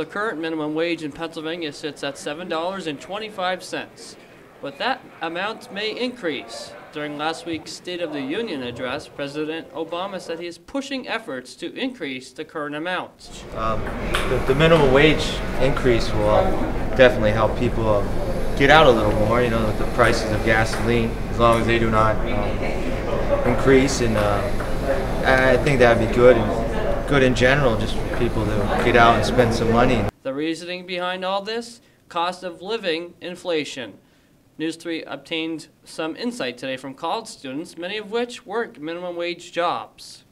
The current minimum wage in Pennsylvania sits at $7.25, but that amount may increase. During last week's State of the Union address, President Obama said he is pushing efforts to increase the current amount. Um, the, the minimum wage increase will um, definitely help people um, get out a little more. You know, with the prices of gasoline, as long as they do not um, increase, and uh, I think that would be good and good in general, just for people to get out and spend some money. The reasoning behind all this? Cost of living inflation. News 3 obtained some insight today from college students, many of which work minimum wage jobs.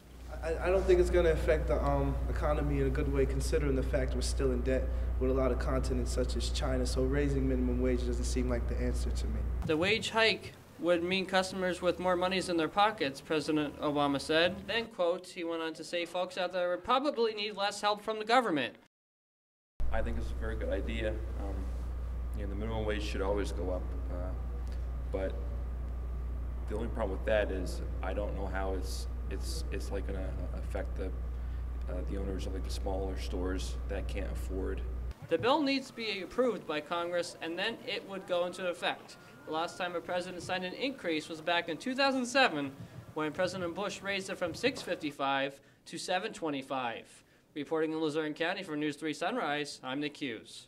I, I don't think it's going to affect the um, economy in a good way, considering the fact we're still in debt with a lot of continents such as China. So raising minimum wage doesn't seem like the answer to me. The wage hike would mean customers with more monies in their pockets, President Obama said. Then, quote, he went on to say folks out there would probably need less help from the government. I think it's a very good idea. Um, you know, the minimum wage should always go up, uh, but the only problem with that is I don't know how it's it's it's like going to affect the uh, the owners of like the smaller stores that can't afford. The bill needs to be approved by Congress and then it would go into effect. The last time a president signed an increase was back in 2007 when President Bush raised it from 655 to 725. Reporting in Luzerne County for News 3 Sunrise, I'm Nick Hughes.